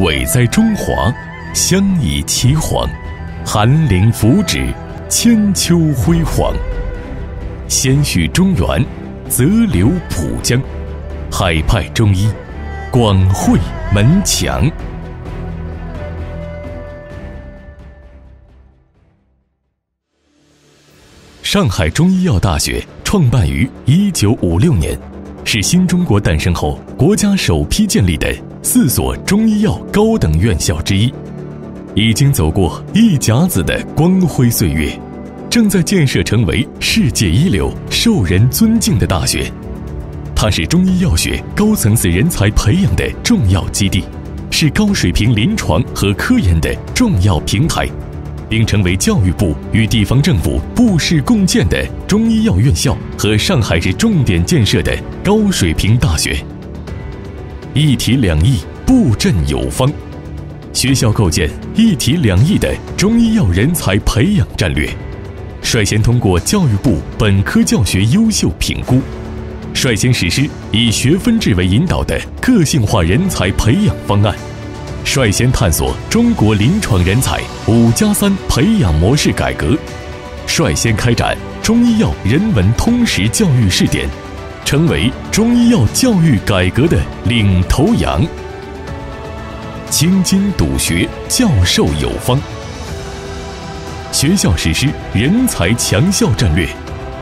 伟在中华，乡以齐煌，寒林福祉，千秋辉煌。先续中原，则流浦江，海派中医，广汇门墙。上海中医药大学创办于一九五六年，是新中国诞生后国家首批建立的四所中医药高等院校之一，已经走过一甲子的光辉岁月，正在建设成为世界一流、受人尊敬的大学。它是中医药学高层次人才培养的重要基地，是高水平临床和科研的重要平台。并成为教育部与地方政府布市共建的中医药院校和上海市重点建设的高水平大学。一体两翼，布阵有方。学校构建一体两翼的中医药人才培养战略，率先通过教育部本科教学优秀评估，率先实施以学分制为引导的个性化人才培养方案。率先探索中国临床人才“五加三”培养模式改革，率先开展中医药人文通识教育试点，成为中医药教育改革的领头羊。精精笃学，教授有方。学校实施人才强校战略，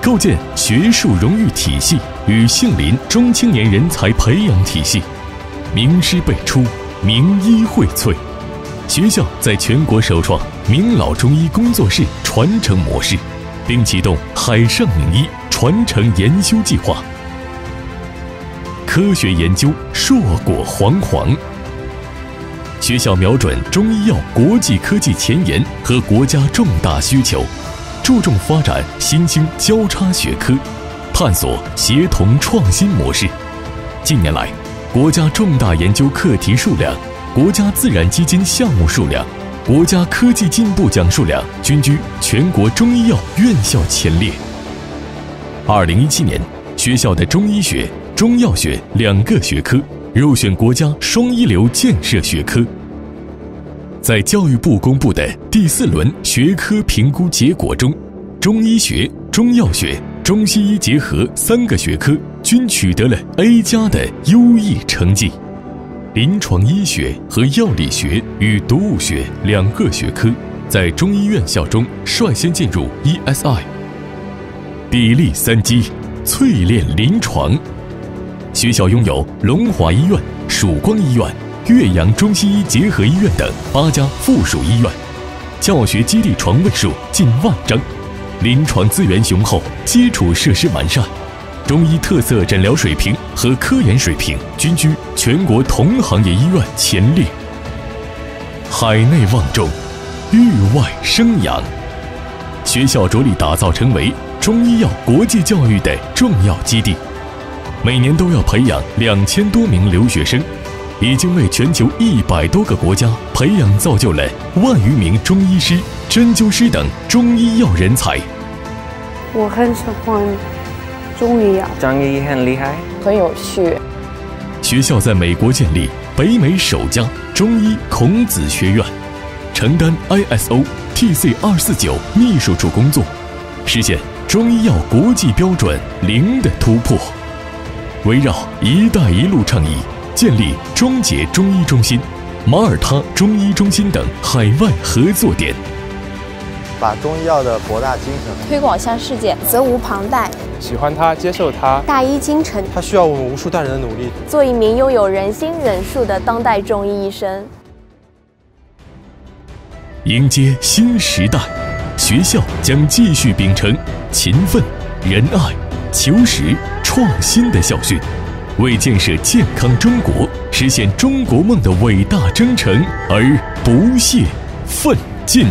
构建学术荣誉体系与杏林中青年人才培养体系，名师辈出。名医荟萃，学校在全国首创名老中医工作室传承模式，并启动海上名医传承研修计划。科学研究硕果煌煌。学校瞄准中医药国际科技前沿和国家重大需求，注重发展新兴交叉学科，探索协同创新模式。近年来，国家重大研究课题数量、国家自然基金项目数量、国家科技进步奖数量均居全国中医药院校前列。二零一七年，学校的中医学、中药学两个学科入选国家双一流建设学科。在教育部公布的第四轮学科评估结果中，中医学、中药学。中西医结合三个学科均取得了 A 加的优异成绩，临床医学和药理学与毒物学两个学科在中医院校中率先进入 ESI。砥砺三基，淬炼临床。学校拥有龙华医院、曙光医院、岳阳中西医结合医院等八家附属医院，教学基地床位数近万张。临床资源雄厚，基础设施完善，中医特色诊疗水平和科研水平均居全国同行业医院前列。海内望重，域外生扬，学校着力打造成为中医药国际教育的重要基地，每年都要培养两千多名留学生，已经为全球一百多个国家培养造就了万余名中医师。针灸师等中医药人才，我很喜欢中医药，中医很厉害，很有趣。学校在美国建立北美首家中医孔子学院，承担 ISO TC 二四九秘书处工作，实现中医药国际标准零的突破。围绕“一带一路”倡议，建立中捷中医中心、马耳他中医中心等海外合作点。把中医药的博大精深推广向世界，责无旁贷。喜欢它，接受它，大医精诚。它需要我们无数代人的努力，做一名拥有人心忍术的当代中医医生。迎接新时代，学校将继续秉承勤奋、仁爱、求实、创新的校训，为建设健康中国、实现中国梦的伟大征程而不懈奋进。